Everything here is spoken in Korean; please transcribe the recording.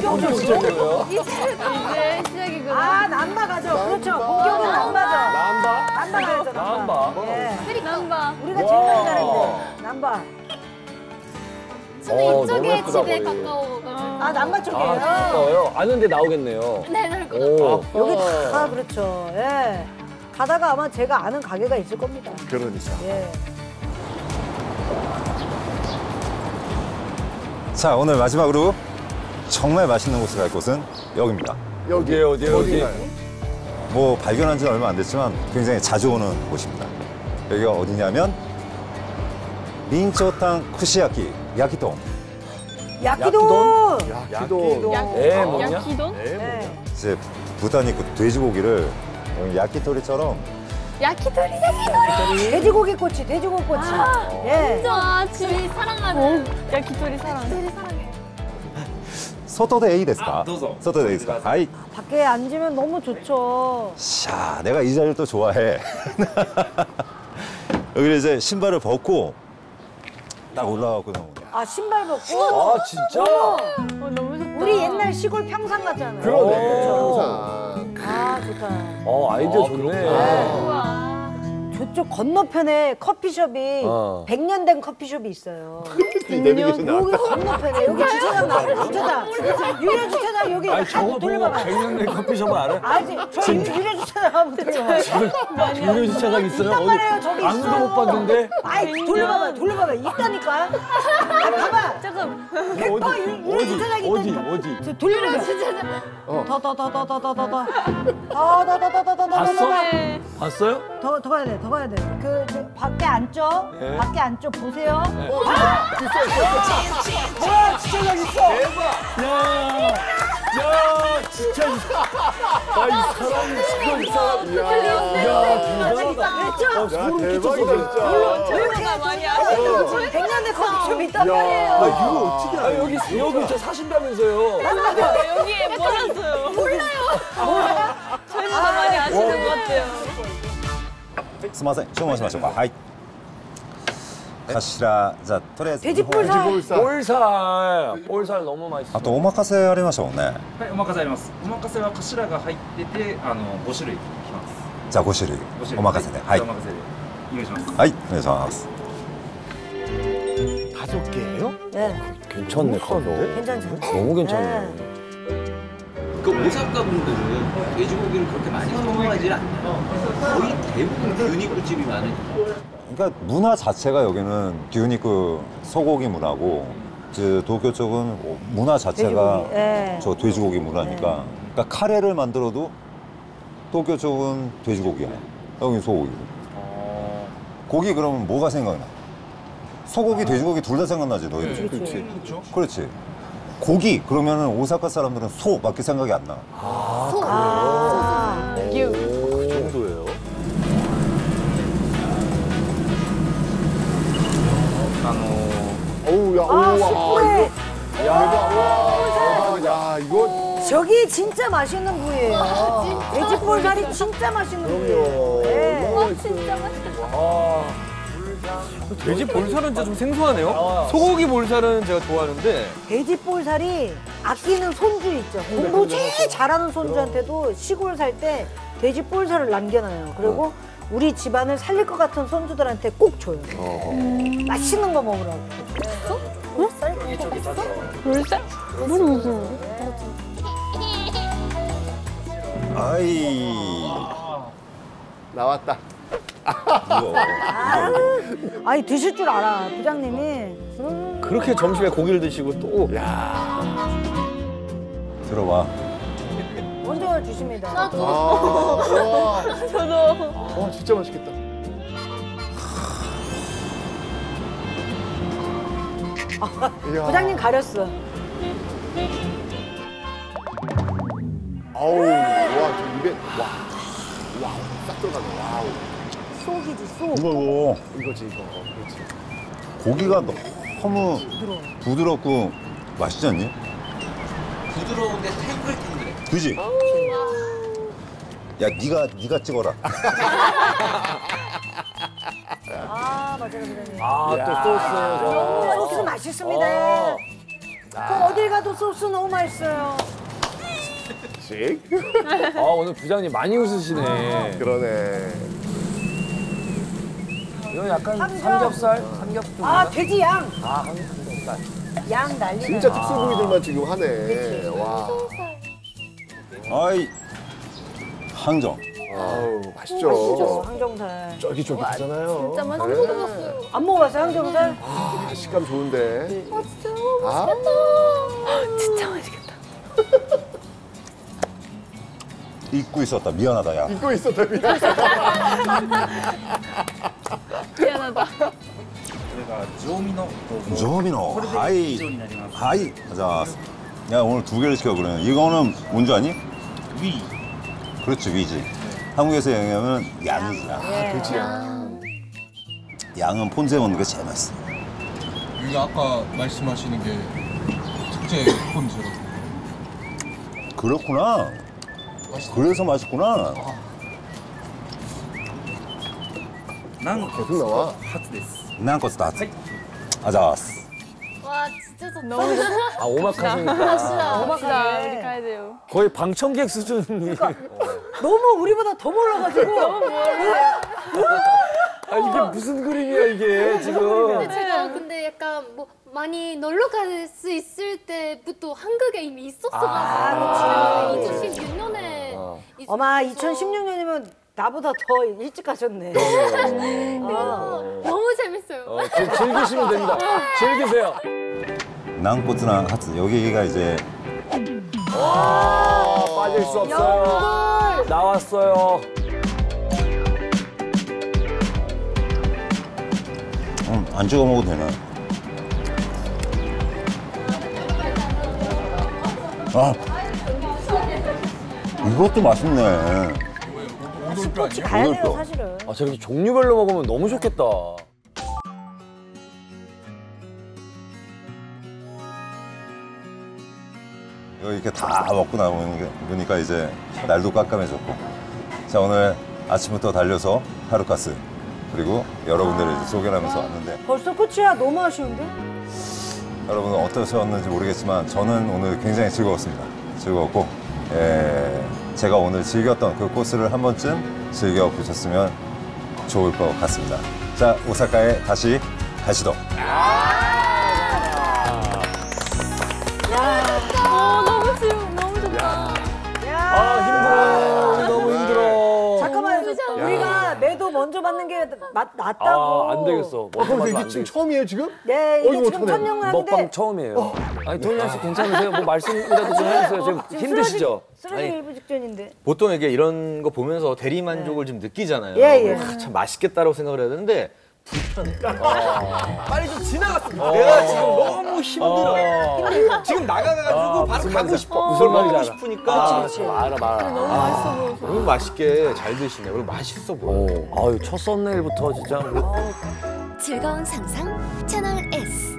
벌써부터 본격 시작이에요. 이제 시작이구나. 아 남바 가죠. 그렇죠. 공격은 남바죠. 남바? 남바 가야죠. 남바. 남바. 예. 남바. 우리가 제일 많이 가는데 남바. 저는 어, 이쪽에 예쁘다, 집에 거기. 가까워가지고. 아 남바 아, 쪽이에요. 가까워요? 아는데 나오겠네요. 네, 나올 것 오. 여기 다 그렇죠. 예. 가다가 아마 제가 아는 가게가 있을 겁니다. 그러니까. 예. 자 오늘 마지막으로 정말 맛있는 곳을 갈 곳은 여기입니다. 어디, 어디, 어디? 뭐 발견한 지는 얼마 안 됐지만 굉장히 자주 오는 곳입니다. 여기가 어디냐면 민초탕 쿠시야키 야키동. 야키도. 야키도. 에, 뭐냐? 야키돈? 예. 이제 부탄이 그 돼지고기를 여기 야키토리처럼 야키토리, 야키토리. 돼지고기 꼬치, 돼지고기 꼬치. 예. 아, 집이 사랑하는. 야키토리 사랑. 야키토리 사랑해. 데스까? 아, 밖에 앉으면 너무 좋죠. 샤, 내가 이 자리를 또 좋아해. 여기를 이제 신발을 벗고 딱 올라가고 나오네. 아 신발 벗고. 아, 진짜? 어, 너무 좋다. 우리 옛날 시골 평상 같잖아요. 그러네. 항상. 아 좋다. 어, 아이디어 좋네. 저쪽 건너편에 커피숍이 어. 100년 된 커피숍이 있어요. 내비게이션 여기 나왔다. 건너편에 여기 주차장 나와요. 주차장. 유료 주차장 여기 아니, 한 저거 보고 돌려봐봐. 100년 된 커피숍을 알아요? 알지? 저 유- 유료 주차장 한번 돌려봐. 유료 주차장 있어요? 있단 말이에요. 저기 아무도 있어요. 못 봤는데? 아이 돌려봐봐. 돌려봐봐. 있다니까. 아, 봐봐. 조금. 백퍼 유- 유료 어디, 있다니까. 어디? 저 돌려보자. 더더 더 더 더 더 더 더. 더 더 더 더 더 더 더. 봤어? 네. 봤어요? 더, 더 가야 돼, 더 가야 돼. 그, 저, 밖에 앉죠? 네. 밖에 앉죠? 보세요. 뭐야, 주차장 있어! 대박! 야, 야, 진짜 있어. 아, 이 사람이 지금 이 사람. 야, 대단하다. 그랬죠? 어, 소름 끼쳤어, 대박이다, 진짜. 저희가 많이 하시는 지금 100년 된 커피숍 있단 아, 말이에요. 이거 어떻게 알아? 여기, 여기 저 사신다면서요. 여기에 몰랐어요. 몰라요. 저희보다 많이 아시는 것 같아요. すみません、注文しましょうか。はい。 頭ゃとりあえず。エジプルサイオイルサルサイ너무あとお任せありましょうね。いお任せあります。お任せは頭が入っててあの五種類じゃ五種類。お任せで。はい。おで。願いします。はいお願いします。家族系よ。え괜찮네가도괜찮지너무 괜찮네오사카 분들은 돼지고기를 그렇게 그러니까 문화 자체가 여기는 기우니크 소고기 문화고, 그 도쿄 쪽은 문화 자체가 돼지고기, 예. 저 돼지고기 문화니까. 그러니까 카레를 만들어도 도쿄 쪽은 돼지고기야. 여기 소고기. 고기 그러면 뭐가 생각나? 소고기, 돼지고기 둘 다 생각나지 너희들. 그렇지. 그렇지. 고기 그러면은 오사카 사람들은 소 밖에 생각이 안 나. 아, 야, 아, 우와. 식구에 대박. 와, 야, 이거. 저기 진짜 맛있는 부위예요. 돼지볼살이 진짜 맛있는 부위예요. 네. 와, 진짜 맛있겠다. 돼지 볼살은 진짜 좀 생소하네요. 소고기 볼살은 제가 좋아하는데 돼지 볼살이 아끼는 손주 있죠. 공부 제일 잘하는 손주한테도 시골 살 때 돼지 볼살을 남겨놔요. 그리고 우리 집안을 살릴 것 같은 손주들한테 꼭 줘요. 맛있는 거 먹으라고. 볼살? 볼살? 뭘 무슨? 아이. 나왔다. 아니 드실 줄 알아 부장님이. 음. 그렇게 점심에 고기를 드시고 또 들어봐. 먼저 주십니다. 아, 와. 저도. 와, 진짜 맛있겠다. 부장님 가렸어. 아우, 와, 저 입에. 와. 와우, 싹 들어가네. 와우. 쏙이지 쏙. 이거 이거 이거지, 이거. 그렇지. 고기가 너무 부드럽고 맛있지 않니? 부드러운데 탱글탱글해. 그지? 야, 네가 네가 찍어라. 아 맞아요 부장님. 아, 또 소스. 소스 맛있습니다. 저 어딜 가도 소스 너무 맛있어요. 씩. 아 오늘 부장님 많이 웃으시네. 그러네. 이건 약간 삼겹. 삼겹살, 삼겹살. 아 돼지 양. 아 삼겹살. 양 난리네. 진짜 특수 부위들만 지금 하네. 와. 아이 항정. 아, 아우, 맛있죠. 맛있죠. 항정살. 쫄깃쫄깃하잖아요. 진짜 맛있어. 네. 안 먹어봤어요, 항정살? 아, 식감 좋은데. 네. 아, 진짜 아. 맛있겠다. 아. 진짜 맛있겠다. 잊고 있었다, 미안하다, 야. 잊고 있었다, 미안하다. 미안하다. 上ミノ はい はい 자, 야 오늘 두 개를 시켜 그래 이거는 뭔지 아니? 위 그렇지 위지 한국에서 영양은 양이야. 아, 그렇죠. 양은 폰세 먹는 게 제일 맛있어. 이게 아까 말씀하시는 게 특제 폰세라고. 그렇구나. 맛있다. 그래서 맛있구나. 난 계속 나와. 하트です。난 것도 하트. 아자스. 와 진짜 좋다. 아 오마카세니까. 맛있다. 오마카세. 우리 가야 돼요. 거의 방청객 수준이. 너무 우리보다 더 몰라가지고. 아 이게 무슨 그림이야 이게 지금. 근데 제가 근데 약간 뭐 많이 놀러 갈 수 있을 때부터 한국에 이미 있었어가지고 2016년에 어마 2016년이면 나보다 더 일찍 가셨네. 너무 재밌어요. 어, 즐- 즐기시면 됩니다. 즐기세요. 난코츠랑 하츠. 여기가 이제 아, 빠질 수 없어요. 나왔어요. 음, 안 찍어 먹어도 되나? 아, 이것도 맛있네. 아니에요? 가야 돼요 오늘도. 사실은. 아 저렇게 종류별로 먹으면 너무 좋겠다. 이거 이렇게 다 먹고 나오니까 이제 날도 깜깜해졌고. 자, 오늘 아침부터 달려서 하루카스. 그리고 여러분들을 이제 소개를 하면서 왔는데 벌써 끝이야? 너무 아쉬운데? 여러분은 어떠셨는지 모르겠지만 저는 오늘 굉장히 즐거웠습니다. 즐거웠고, 예, 제가 오늘 즐겼던 그 코스를 한 번쯤 즐겨보셨으면 좋을 것 같습니다. 자, 오사카에 다시 가시도. 매도 먼저 받는 게 맞, 낫다고. 아 안 되겠어. 아, 그럼 이게 안 지금. 처음이에요, 지금? 네, 이게 어이구, 지금. 첫 영상인데 먹방 처음이에요. 아니 도니아 씨 괜찮으세요? 뭐 말씀이라도 좀 해주세요. 지금 힘드시죠? 쓰러지- 쓰러지기 일부 직전인데. 보통 이게 이런 거 보면서 대리 만족을 좀 느끼잖아요. 예, 예. 아, 참 맛있겠다라고 생각을 해야 되는데 불편해. 빨리 좀 지나갔으면 내가 지금 너무 힘들어. 지금 나가가지고 바로 가고 싶어. 무슨 말인지 알아. 싶으니까. 아, 참 알아 말아. 너무 맛있어 보여. 너무 맛있게 잘 드시네. 그리고 맛있어 보여. 오, 아유 첫 썸네일부터 진짜. 즐거운 상상 채널 S